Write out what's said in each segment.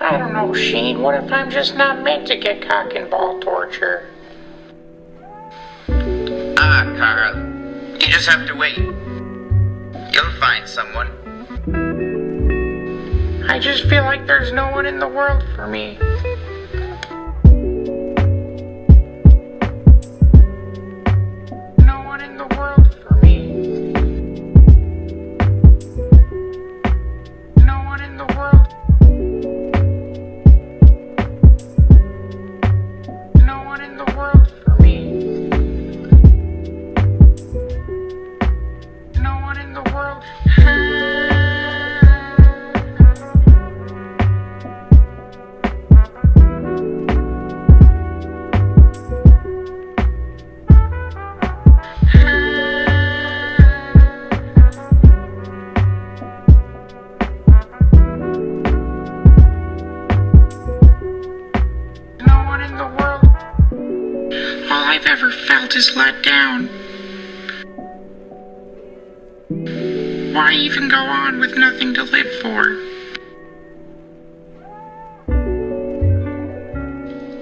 I don't know, Sheen. What if I'm just not meant to get cock and ball torture? Ah, Carl. You just have to wait. You'll find someone. I just feel like there's no one in the world for me. I've ever felt is let down. Why even go on with nothing to live for?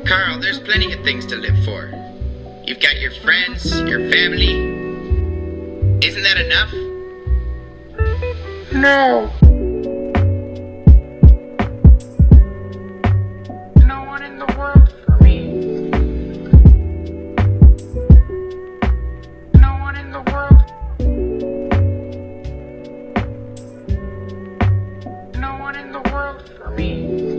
Carl, there's plenty of things to live for. You've got your friends, your family. Isn't that enough? No. No for me.